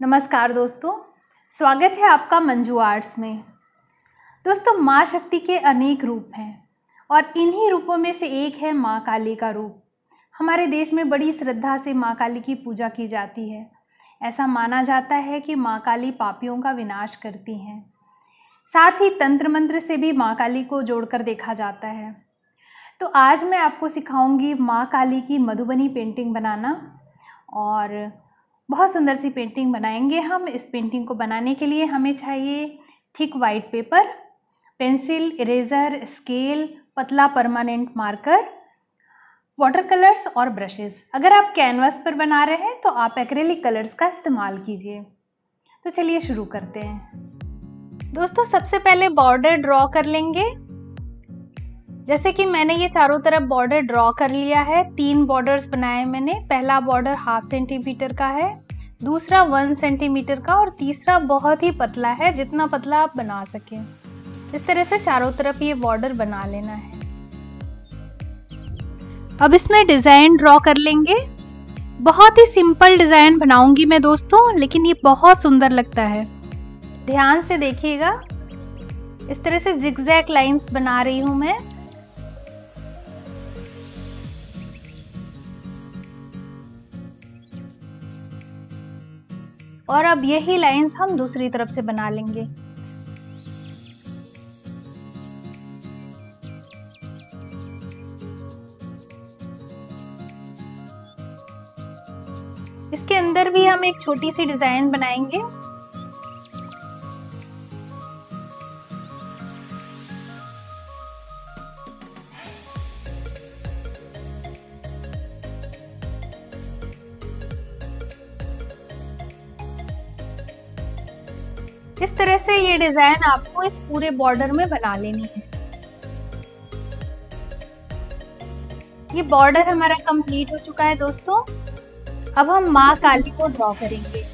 नमस्कार दोस्तों, स्वागत है आपका मंजू आर्ट्स में। दोस्तों, माँ शक्ति के अनेक रूप हैं और इन्हीं रूपों में से एक है माँ काली का रूप। हमारे देश में बड़ी श्रद्धा से माँ काली की पूजा की जाती है। ऐसा माना जाता है कि माँ काली पापियों का विनाश करती हैं। साथ ही तंत्र मंत्र से भी माँ काली को जोड़कर देखा जाता है। तो आज मैं आपको सिखाऊँगी माँ काली की मधुबनी पेंटिंग बनाना और बहुत सुंदर सी पेंटिंग बनाएँगे हम। इस पेंटिंग को बनाने के लिए हमें चाहिए thick white paper pencil eraser scale पतला परमानेंट मार्कर वाटर कलर्स और ब्रशेस अगर आप कैनवास पर बना रहे हैं तो आप एक्रेलिक कलर्स का इस्तेमाल कीजिए। तो चलिए शुरू करते हैं। दोस्तों, सबसे पहले बॉर्डर ड्रॉ कर लेंगे। जैसे कि मैंने ये चारों तरफ़ बॉर्डर ड्रॉ कर लिया है, तीन बॉर्डर्स बनाए मैंने, पहला बॉर्डर हाफ़ सेंटीमीटर का है, दूसरा वन सेंटीमीटर का और तीसरा बहुत ही पतला है, जितना पतला आप बना सकें। इस तरह से चारों तरफ़ ये बॉर्डर बना लेना है। अब इसमें डिज़ाइन ड्रॉ कर लेंगे। बहुत ही सिंपल डिज़ाइन बनाऊँगी मैं दोस्तों, लेकिन ये बहुत सुंदर लगता है। ध्यान से देखिएगा। इस तरह से जिगजैक लाइंस बना रही हूँ मैं। और अब यही लाइंस हम दूसरी तरफ़ से बना लेंगे। इसके अंदर भी हम एक छोटी सी डिज़ाइन बनाएँगे। डिज़ाइन आपको इस पूरे बॉर्डर में बना लेनी है। ये बॉर्डर हमारा कंप्लीट हो चुका है दोस्तों। अब हम माँ काली को ड्रॉ करेंगे।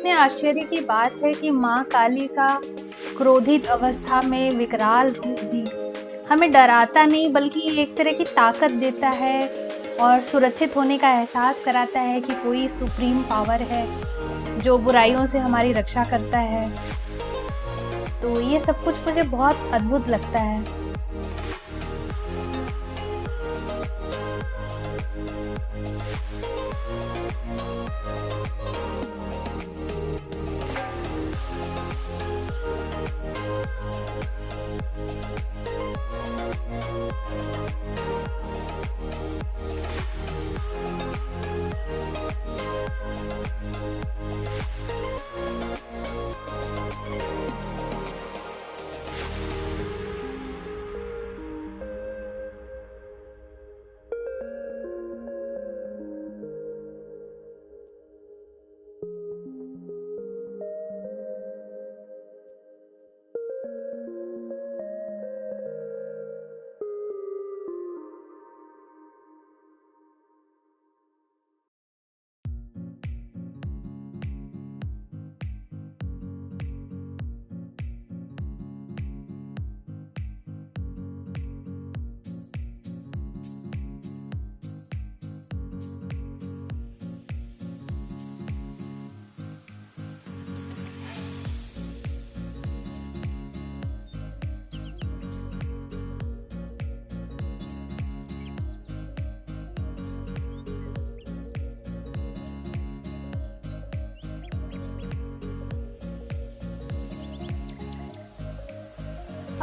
कितने आश्चर्य की बात है कि माँ काली का क्रोधित अवस्था में विकराल रूप भी हमें डराता नहीं, बल्कि एक तरह की ताकत देता है और सुरक्षित होने का एहसास कराता है कि कोई सुप्रीम पावर है जो बुराइयों से हमारी रक्षा करता है। तो ये सब कुछ मुझे बहुत अद्भुत लगता है।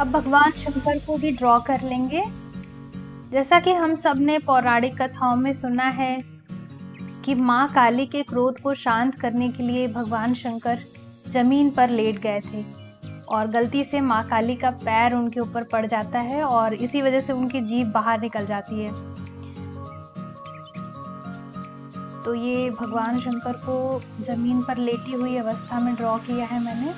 अब भगवान शंकर को भी ड्रॉ कर लेंगे। जैसा कि हम सबने पौराणिक कथाओं में सुना है कि माँ काली के क्रोध को शांत करने के लिए भगवान शंकर ज़मीन पर लेट गए थे और गलती से माँ काली का पैर उनके ऊपर पड़ जाता है और इसी वजह से उनकी जीभ बाहर निकल जाती है। तो ये भगवान शंकर को ज़मीन पर लेटी हुई अवस्था में ड्रॉ किया है मैंने।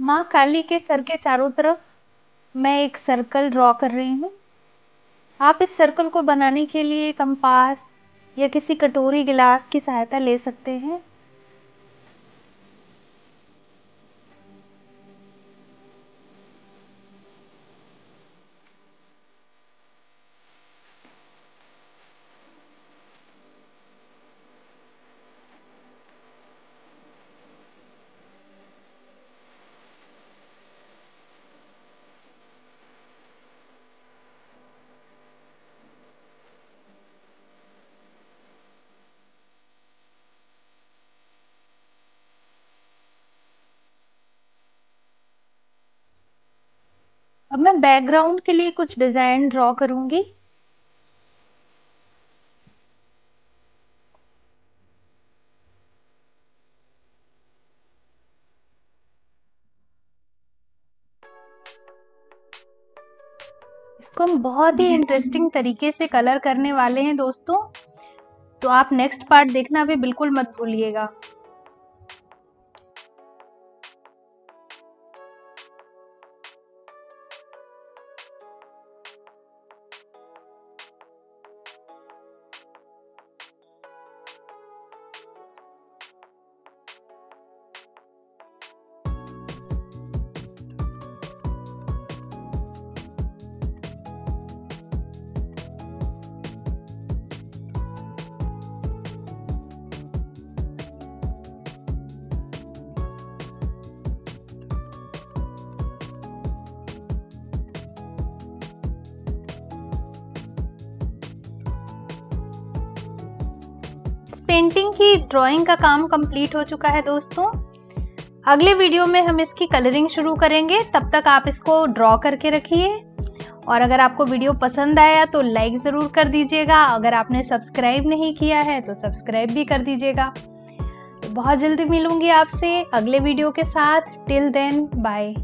माँ काली के सर के चारों तरफ़ मैं एक सर्कल ड्रॉ कर रही हूँ। आप इस सर्कल को बनाने के लिए कंपास या किसी कटोरी गिलास की सहायता ले सकते हैं। अब मैं बैकग्राउंड के लिए कुछ डिज़ाइन ड्रॉ करूँगी। इसको हम बहुत ही इंटरेस्टिंग तरीके से कलर करने वाले हैं दोस्तों। तो आप नेक्स्ट पार्ट देखना भी बिल्कुल मत भूलिएगा। पेंटिंग की ड्राइंग का काम कंप्लीट हो चुका है दोस्तों। अगले वीडियो में हम इसकी कलरिंग शुरू करेंगे। तब तक आप इसको ड्रॉ करके रखिए। और अगर आपको वीडियो पसंद आया तो लाइक ज़रूर कर दीजिएगा। अगर आपने सब्सक्राइब नहीं किया है तो सब्सक्राइब भी कर दीजिएगा। तो बहुत जल्दी मिलूँगी आपसे अगले वीडियो के साथ। Till then bye